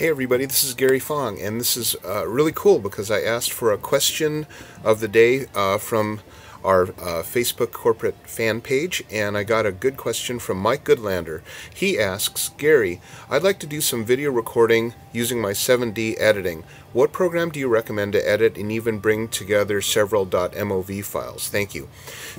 Hey everybody, this is Gary Fong, and this is uh, really cool because I asked for a question of the day uh, from our uh, Facebook corporate fan page, and I got a good question from Mike Goodlander. He asks, Gary, I'd like to do some video recording using my 7D editing. What program do you recommend to edit and even bring together several .mov files? Thank you.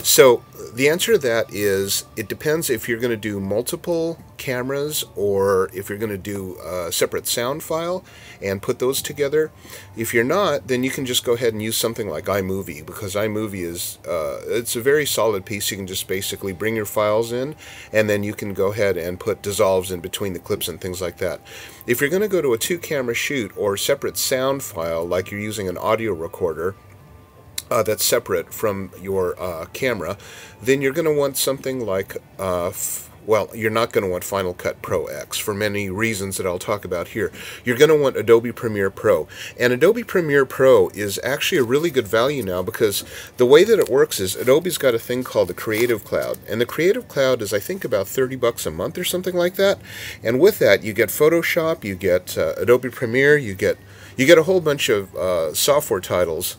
So the answer to that is it depends if you're going to do multiple cameras or if you're going to do a separate sound file and put those together. If you're not, then you can just go ahead and use something like iMovie because iMovie is uh, it's a very solid piece. You can just basically bring your files in and then you can go ahead and put dissolves in between the clips and things like that. If you're going to go to a two camera shoot or separate sound file like you're using an audio recorder, uh, that's separate from your uh, camera, then you're going to want something like uh, well, you're not going to want Final Cut Pro X for many reasons that I'll talk about here. You're going to want Adobe Premiere Pro. And Adobe Premiere Pro is actually a really good value now because the way that it works is Adobe's got a thing called the Creative Cloud. And the Creative Cloud is, I think, about 30 bucks a month or something like that. And with that, you get Photoshop, you get uh, Adobe Premiere, you get you get a whole bunch of uh, software titles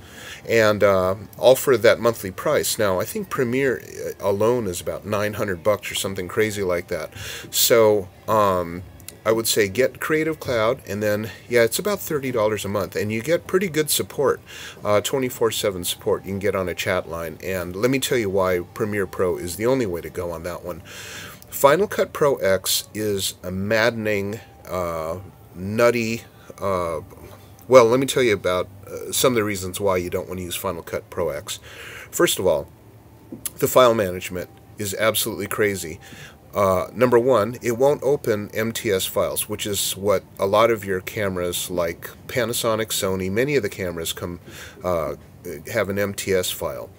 and uh, all for that monthly price. Now, I think Premiere uh, alone is about 900 bucks or something crazy like that. So, um, I would say get Creative Cloud, and then, yeah, it's about $30 a month, and you get pretty good support, 24-7 uh, support you can get on a chat line, and let me tell you why Premiere Pro is the only way to go on that one. Final Cut Pro X is a maddening, uh, nutty, uh, well, let me tell you about uh, some of the reasons why you don't want to use Final Cut Pro X. First of all, the file management is absolutely crazy. Uh, number one, it won't open MTS files, which is what a lot of your cameras, like Panasonic, Sony, many of the cameras come uh, have an MTS file,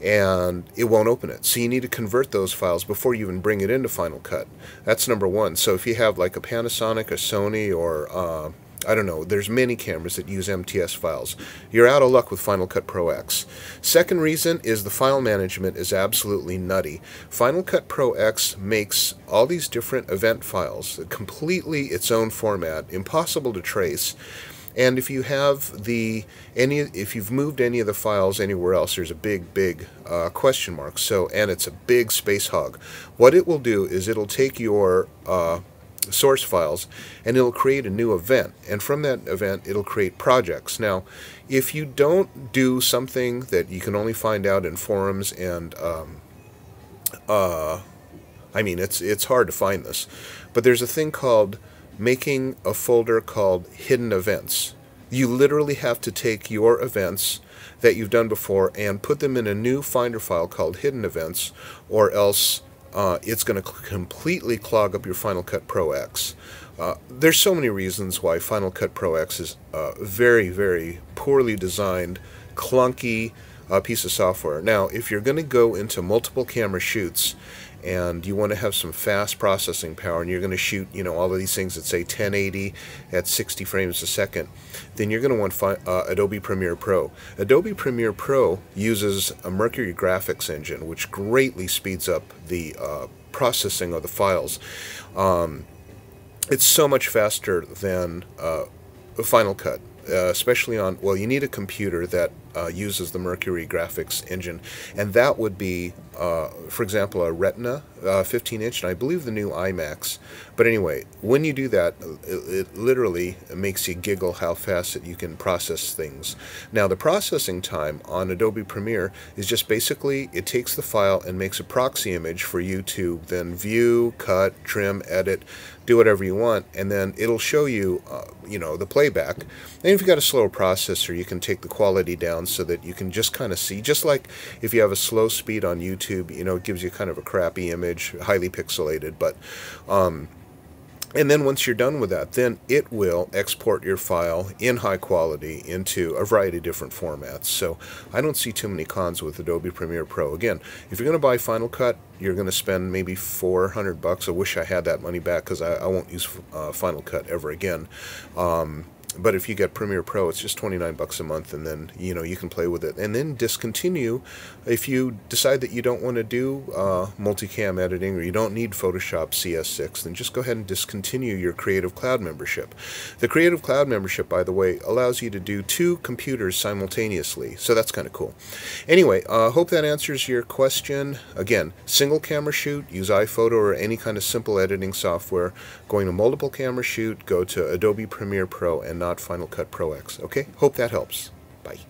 and it won't open it. So you need to convert those files before you even bring it into Final Cut. That's number one. So if you have like a Panasonic, a Sony, or uh, I don't know, there's many cameras that use MTS files. You're out of luck with Final Cut Pro X. Second reason is the file management is absolutely nutty. Final Cut Pro X makes all these different event files, completely its own format, impossible to trace. And if you have the any, if you've moved any of the files anywhere else, there's a big, big uh, question mark. So, and it's a big space hog. What it will do is it'll take your uh, source files and it'll create a new event. And from that event it'll create projects. Now if you don't do something that you can only find out in forums and um, uh, I mean it's it's hard to find this. But there's a thing called making a folder called hidden events. You literally have to take your events that you've done before and put them in a new finder file called hidden events or else uh, it's going to completely clog up your Final Cut Pro X. Uh, there's so many reasons why Final Cut Pro X is a very, very poorly designed, clunky uh, piece of software. Now, if you're going to go into multiple camera shoots and you want to have some fast processing power and you're going to shoot you know all of these things that say 1080 at 60 frames a second then you're going to want uh, Adobe Premiere Pro. Adobe Premiere Pro uses a Mercury graphics engine which greatly speeds up the uh, processing of the files. Um, it's so much faster than uh, Final Cut. Uh, especially on, well, you need a computer that uh, uses the Mercury graphics engine, and that would be, uh, for example, a Retina 15-inch, uh, and I believe the new iMacs. But anyway, when you do that, it, it, literally makes you giggle how fast that you can process things. Now, the processing time on Adobe Premiere is just basically it takes the file and makes a proxy image for you to then view, cut, trim, edit, do whatever you want, and then it'll show you, uh, you know, the playback. And if you've got a slower processor, you can take the quality down so that you can just kind of see, just like if you have a slow speed on YouTube, you know, it gives you kind of a crappy image, highly pixelated, but um, and then once you're done with that, then it will export your file in high quality into a variety of different formats. So I don't see too many cons with Adobe Premiere Pro. Again, if you're going to buy Final Cut, you're going to spend maybe 400 bucks. I wish I had that money back because I, I, won't use uh, Final Cut ever again. Um, but if you get Premiere Pro, it's just 29 bucks a month, and then you know you can play with it, and then discontinue if you decide that you don't want to do uh, multicam editing or you don't need Photoshop CS6. Then just go ahead and discontinue your Creative Cloud membership. The Creative Cloud membership, by the way, allows you to do two computers simultaneously, so that's kind of cool. Anyway, I uh, hope that answers your question. Again, single camera shoot, use iPhoto or any kind of simple editing software. Going to multiple camera shoot, go to Adobe Premiere Pro and not Final Cut Pro X. Okay? Hope that helps. Bye.